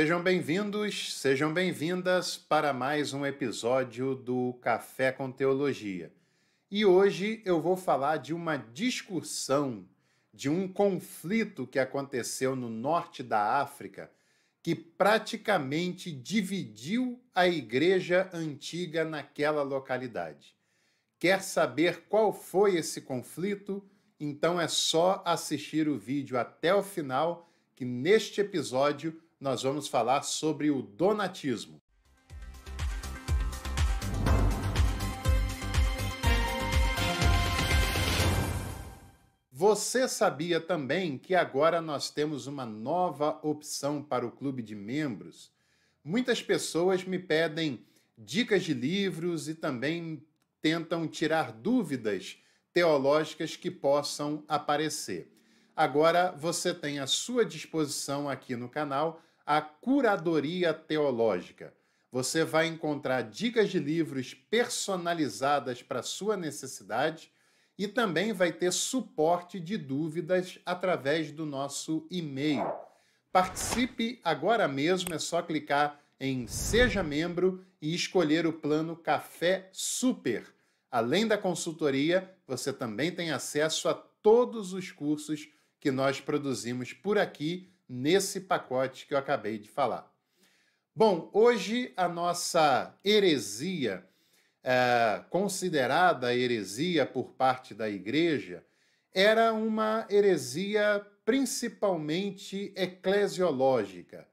Sejam bem-vindos, sejam bem-vindas para mais um episódio do Café com Teologia. E hoje eu vou falar de uma discussão, de um conflito que aconteceu no norte da África, que praticamente dividiu a igreja antiga naquela localidade. Quer saber qual foi esse conflito? Então é só assistir o vídeo até o final, que neste episódio nós vamos falar sobre o donatismo. Você sabia também que agora nós temos uma nova opção para o clube de membros? Muitas pessoas me pedem dicas de livros e também tentam tirar dúvidas teológicas que possam aparecer. Agora você tem à sua disposição aqui no canal a curadoria teológica. Você vai encontrar dicas de livros personalizadas para sua necessidade e também vai ter suporte de dúvidas através do nosso e-mail. Participe agora mesmo, é só clicar em Seja Membro e escolher o plano Café Super. Além da consultoria, você também tem acesso a todos os cursos que nós produzimos por aqui nesse pacote que eu acabei de falar. Bom, hoje a nossa heresia, é, considerada heresia por parte da igreja, era uma heresia principalmente eclesiológica.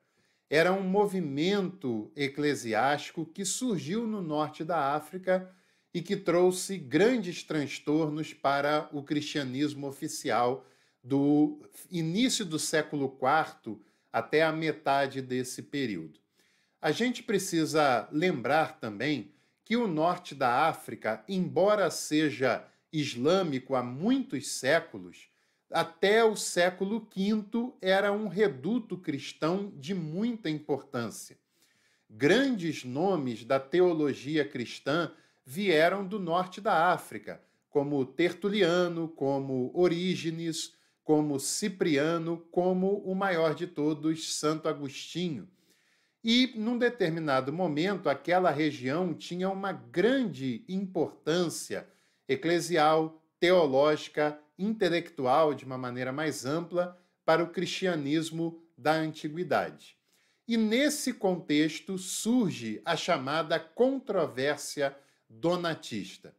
Era um movimento eclesiástico que surgiu no norte da África e que trouxe grandes transtornos para o cristianismo oficial do início do século IV até a metade desse período. A gente precisa lembrar também que o norte da África, embora seja islâmico há muitos séculos, até o século V era um reduto cristão de muita importância. Grandes nomes da teologia cristã vieram do norte da África, como Tertuliano, como Orígenes, como Cipriano, como o maior de todos, Santo Agostinho. E, num determinado momento, aquela região tinha uma grande importância eclesial, teológica, intelectual, de uma maneira mais ampla, para o cristianismo da antiguidade. E nesse contexto surge a chamada controvérsia donatista.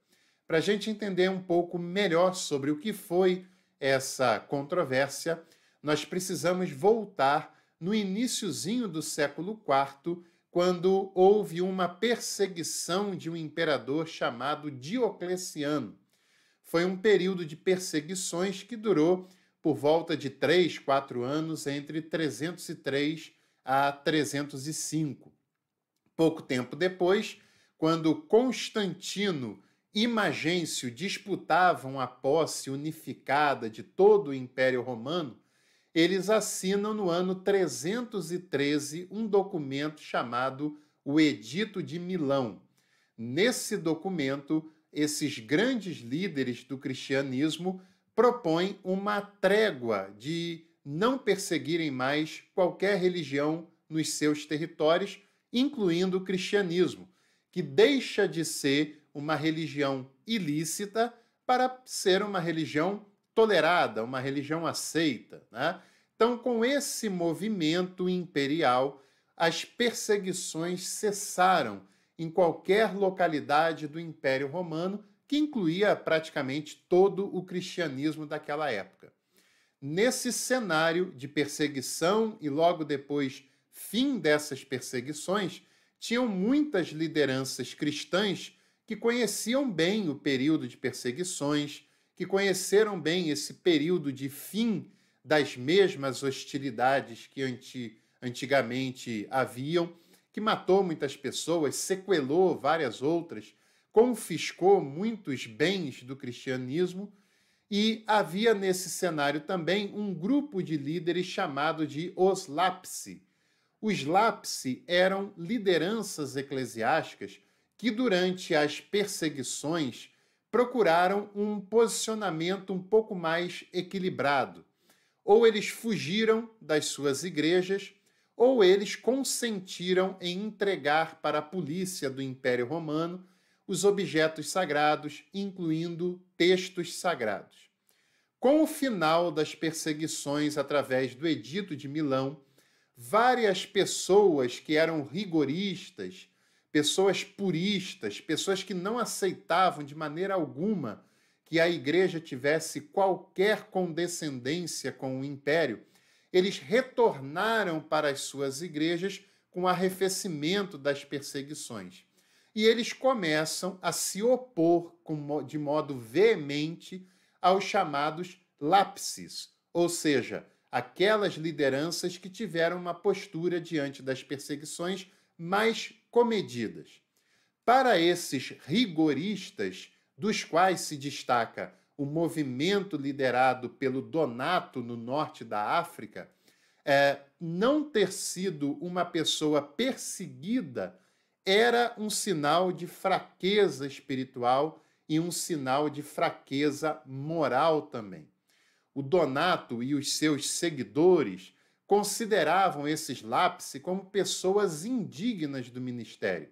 Para a gente entender um pouco melhor sobre o que foi essa controvérsia, nós precisamos voltar no iníciozinho do século IV, quando houve uma perseguição de um imperador chamado Diocleciano. Foi um período de perseguições que durou por volta de três, quatro anos, entre 303 a 305. Pouco tempo depois, quando Constantino e Magêncio disputavam a posse unificada de todo o Império Romano, eles assinam no ano 313 um documento chamado o Edito de Milão. Nesse documento, esses grandes líderes do cristianismo propõem uma trégua de não perseguirem mais qualquer religião nos seus territórios, incluindo o cristianismo, que deixa de ser uma religião ilícita para ser uma religião tolerada, uma religião aceita. Né? Então, com esse movimento imperial, as perseguições cessaram em qualquer localidade do Império Romano, que incluía praticamente todo o cristianismo daquela época. Nesse cenário de perseguição e logo depois fim dessas perseguições, tinham muitas lideranças cristãs que conheciam bem o período de perseguições, que conheceram bem esse período de fim das mesmas hostilidades que anti, antigamente haviam, que matou muitas pessoas, sequelou várias outras, confiscou muitos bens do cristianismo. E havia nesse cenário também um grupo de líderes chamado de os Lapsi. Os Lapsi eram lideranças eclesiásticas que durante as perseguições procuraram um posicionamento um pouco mais equilibrado. Ou eles fugiram das suas igrejas, ou eles consentiram em entregar para a polícia do Império Romano os objetos sagrados, incluindo textos sagrados. Com o final das perseguições através do Edito de Milão, várias pessoas que eram rigoristas, pessoas puristas, pessoas que não aceitavam de maneira alguma que a igreja tivesse qualquer condescendência com o império, eles retornaram para as suas igrejas com o arrefecimento das perseguições. E eles começam a se opor de modo veemente aos chamados lapses, ou seja, aquelas lideranças que tiveram uma postura diante das perseguições mais comedidas. Para esses rigoristas, dos quais se destaca o movimento liderado pelo Donato no norte da África, é, não ter sido uma pessoa perseguida era um sinal de fraqueza espiritual e um sinal de fraqueza moral também. O Donato e os seus seguidores consideravam esses lápis como pessoas indignas do ministério,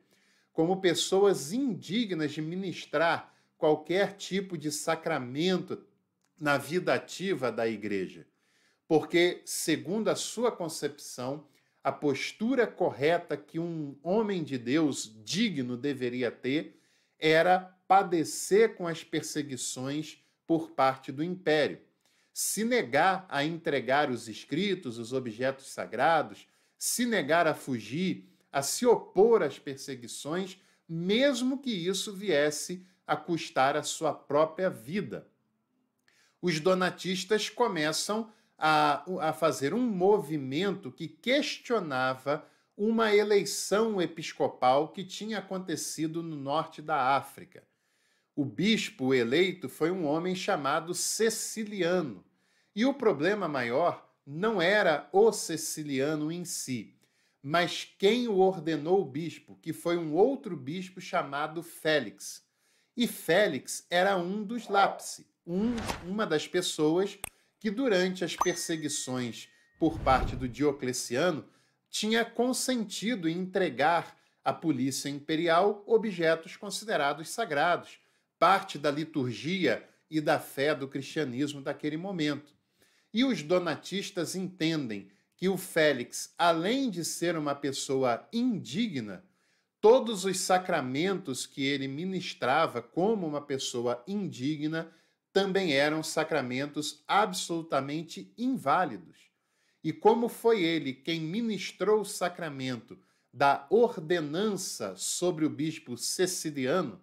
como pessoas indignas de ministrar qualquer tipo de sacramento na vida ativa da igreja. Porque, segundo a sua concepção, a postura correta que um homem de Deus digno deveria ter era padecer com as perseguições por parte do império. Se negar a entregar os escritos, os objetos sagrados, se negar a fugir, a se opor às perseguições, mesmo que isso viesse a custar a sua própria vida. Os donatistas começam a, a fazer um movimento que questionava uma eleição episcopal que tinha acontecido no norte da África. O bispo eleito foi um homem chamado Ceciliano. E o problema maior não era o Ceciliano em si, mas quem o ordenou o bispo, que foi um outro bispo chamado Félix. E Félix era um dos lápice, um, uma das pessoas que, durante as perseguições por parte do Diocleciano, tinha consentido em entregar à polícia imperial objetos considerados sagrados, parte da liturgia e da fé do cristianismo daquele momento. E os donatistas entendem que o Félix, além de ser uma pessoa indigna, todos os sacramentos que ele ministrava como uma pessoa indigna também eram sacramentos absolutamente inválidos. E como foi ele quem ministrou o sacramento da ordenança sobre o bispo Ceciliano,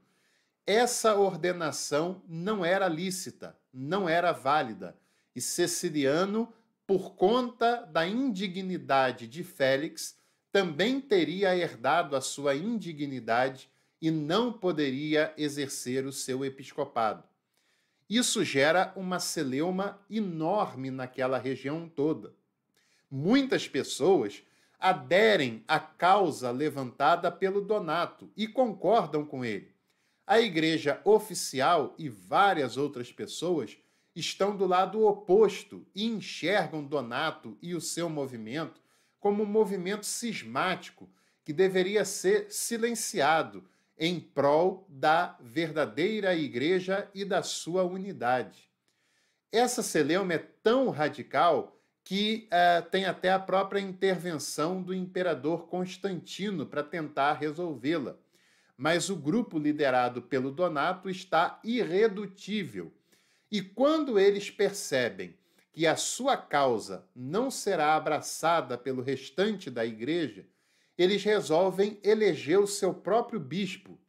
essa ordenação não era lícita, não era válida. E Ceciliano, por conta da indignidade de Félix, também teria herdado a sua indignidade e não poderia exercer o seu episcopado. Isso gera uma celeuma enorme naquela região toda. Muitas pessoas aderem à causa levantada pelo Donato e concordam com ele. A igreja oficial e várias outras pessoas estão do lado oposto e enxergam Donato e o seu movimento como um movimento cismático que deveria ser silenciado em prol da verdadeira igreja e da sua unidade. Essa celeuma é tão radical que uh, tem até a própria intervenção do imperador Constantino para tentar resolvê-la. Mas o grupo liderado pelo Donato está irredutível. E quando eles percebem que a sua causa não será abraçada pelo restante da igreja, eles resolvem eleger o seu próprio bispo.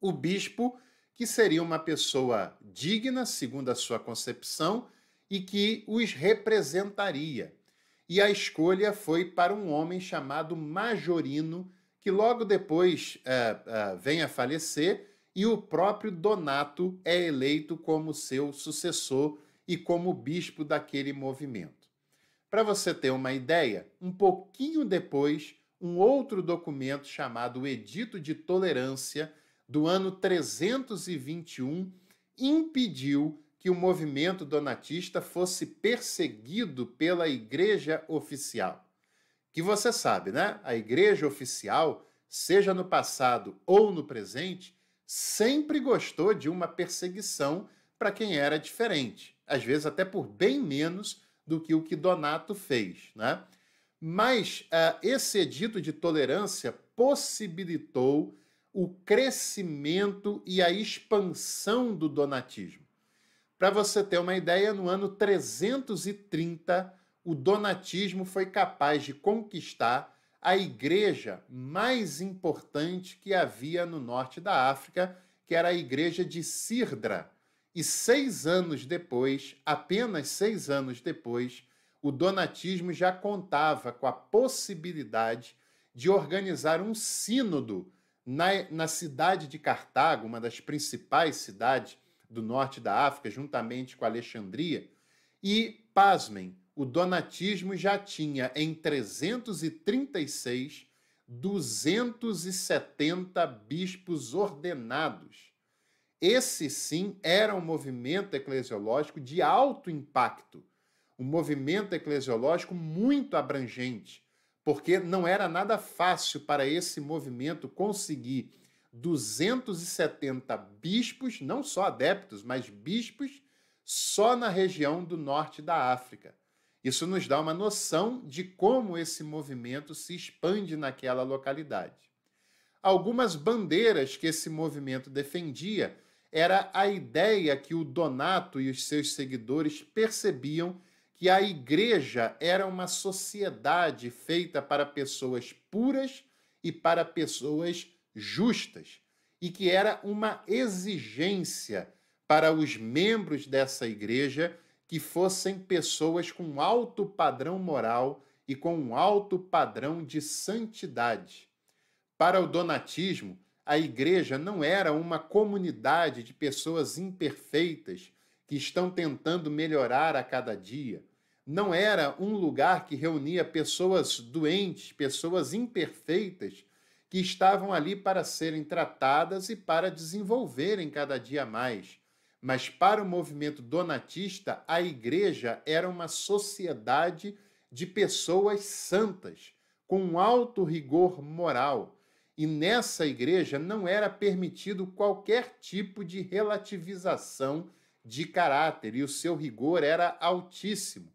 O bispo que seria uma pessoa digna, segundo a sua concepção, e que os representaria. E a escolha foi para um homem chamado Majorino, que logo depois uh, uh, vem a falecer, e o próprio Donato é eleito como seu sucessor e como bispo daquele movimento. Para você ter uma ideia, um pouquinho depois, um outro documento chamado Edito de Tolerância, do ano 321, impediu que o movimento donatista fosse perseguido pela igreja oficial. que você sabe, né? A igreja oficial, seja no passado ou no presente, sempre gostou de uma perseguição para quem era diferente, às vezes até por bem menos do que o que Donato fez, né? Mas uh, esse edito de tolerância possibilitou o crescimento e a expansão do donatismo. Para você ter uma ideia, no ano 330, o donatismo foi capaz de conquistar a igreja mais importante que havia no norte da África, que era a igreja de Sirdra. E seis anos depois, apenas seis anos depois, o donatismo já contava com a possibilidade de organizar um sínodo na, na cidade de Cartago, uma das principais cidades do norte da África, juntamente com Alexandria. E, pasmem, o donatismo já tinha em 336 270 bispos ordenados. Esse sim era um movimento eclesiológico de alto impacto, um movimento eclesiológico muito abrangente, porque não era nada fácil para esse movimento conseguir 270 bispos, não só adeptos, mas bispos, só na região do norte da África. Isso nos dá uma noção de como esse movimento se expande naquela localidade. Algumas bandeiras que esse movimento defendia era a ideia que o Donato e os seus seguidores percebiam que a igreja era uma sociedade feita para pessoas puras e para pessoas justas, e que era uma exigência para os membros dessa igreja que fossem pessoas com alto padrão moral e com um alto padrão de santidade. Para o donatismo, a igreja não era uma comunidade de pessoas imperfeitas que estão tentando melhorar a cada dia. Não era um lugar que reunia pessoas doentes, pessoas imperfeitas, que estavam ali para serem tratadas e para desenvolverem cada dia mais. Mas para o movimento donatista, a igreja era uma sociedade de pessoas santas, com alto rigor moral. E nessa igreja não era permitido qualquer tipo de relativização de caráter, e o seu rigor era altíssimo.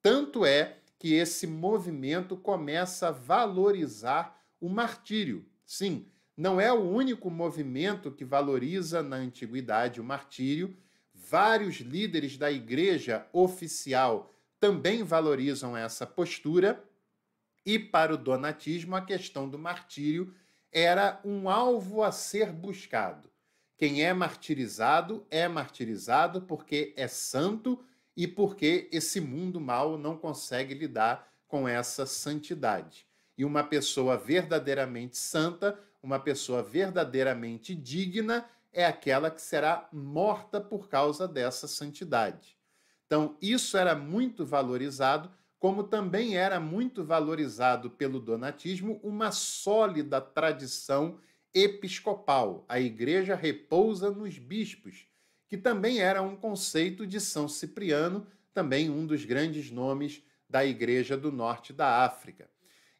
Tanto é que esse movimento começa a valorizar o martírio. Sim, não é o único movimento que valoriza na antiguidade o martírio. Vários líderes da igreja oficial também valorizam essa postura. E para o donatismo, a questão do martírio era um alvo a ser buscado. Quem é martirizado é martirizado porque é santo e porque esse mundo mal não consegue lidar com essa santidade. E uma pessoa verdadeiramente santa, uma pessoa verdadeiramente digna, é aquela que será morta por causa dessa santidade. Então, isso era muito valorizado, como também era muito valorizado pelo donatismo uma sólida tradição episcopal. A igreja repousa nos bispos, que também era um conceito de São Cipriano, também um dos grandes nomes da igreja do norte da África.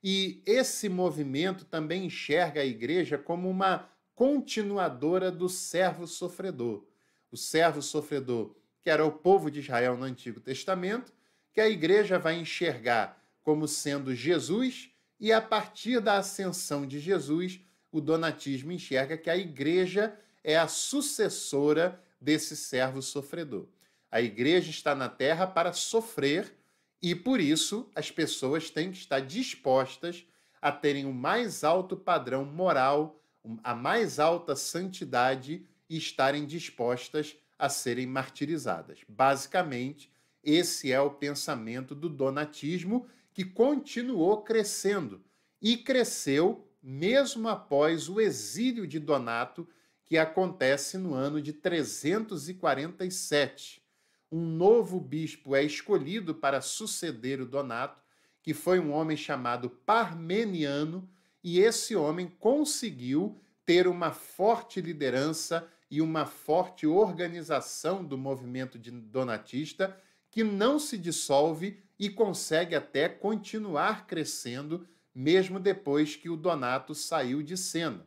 E esse movimento também enxerga a igreja como uma continuadora do servo sofredor. O servo sofredor, que era o povo de Israel no Antigo Testamento, que a igreja vai enxergar como sendo Jesus, e a partir da ascensão de Jesus, o donatismo enxerga que a igreja é a sucessora desse servo sofredor. A igreja está na terra para sofrer e por isso as pessoas têm que estar dispostas a terem o mais alto padrão moral, a mais alta santidade e estarem dispostas a serem martirizadas. Basicamente, esse é o pensamento do donatismo que continuou crescendo e cresceu mesmo após o exílio de Donato, que acontece no ano de 347 um novo bispo é escolhido para suceder o Donato, que foi um homem chamado Parmeniano, e esse homem conseguiu ter uma forte liderança e uma forte organização do movimento donatista que não se dissolve e consegue até continuar crescendo mesmo depois que o Donato saiu de cena.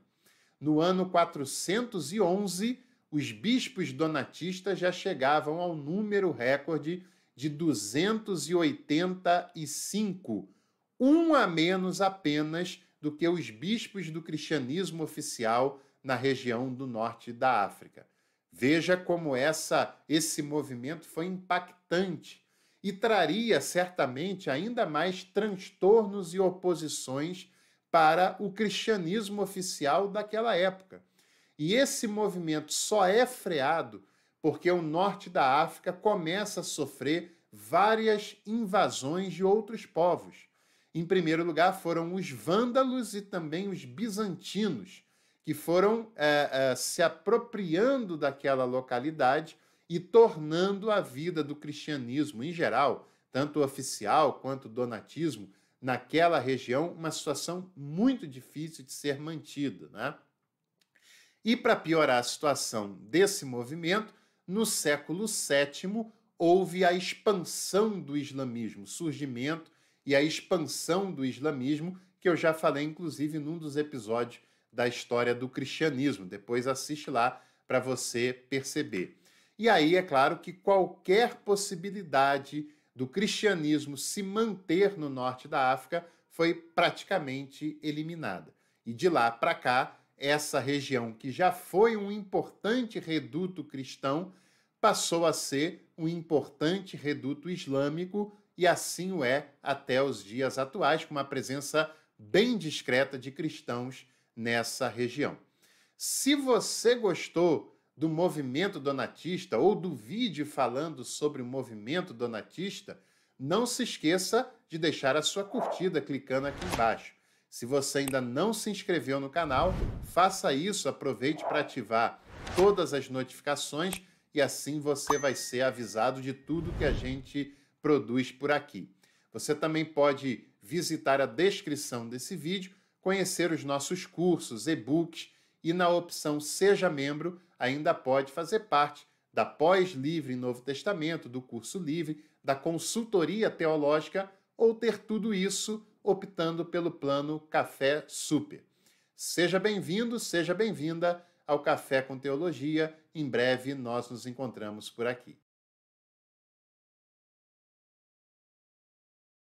No ano 411, os bispos donatistas já chegavam ao número recorde de 285, um a menos apenas do que os bispos do cristianismo oficial na região do norte da África. Veja como essa esse movimento foi impactante e traria certamente ainda mais transtornos e oposições para o cristianismo oficial daquela época. E esse movimento só é freado porque o norte da África começa a sofrer várias invasões de outros povos. Em primeiro lugar, foram os vândalos e também os bizantinos, que foram é, é, se apropriando daquela localidade e tornando a vida do cristianismo em geral, tanto oficial quanto donatismo, naquela região, uma situação muito difícil de ser mantida. Né? E para piorar a situação desse movimento, no século VII houve a expansão do islamismo, surgimento e a expansão do islamismo, que eu já falei inclusive num dos episódios da história do cristianismo. Depois assiste lá para você perceber. E aí é claro que qualquer possibilidade do cristianismo se manter no norte da África foi praticamente eliminada. E de lá para cá, essa região, que já foi um importante reduto cristão, passou a ser um importante reduto islâmico e assim o é até os dias atuais, com uma presença bem discreta de cristãos nessa região. Se você gostou do movimento donatista ou do vídeo falando sobre o movimento donatista, não se esqueça de deixar a sua curtida clicando aqui embaixo. Se você ainda não se inscreveu no canal, faça isso, aproveite para ativar todas as notificações e assim você vai ser avisado de tudo que a gente produz por aqui. Você também pode visitar a descrição desse vídeo, conhecer os nossos cursos, e-books e na opção Seja Membro ainda pode fazer parte da pós-livre Novo Testamento, do curso livre, da consultoria teológica ou ter tudo isso optando pelo plano Café Super. Seja bem-vindo, seja bem-vinda ao Café com Teologia. Em breve nós nos encontramos por aqui.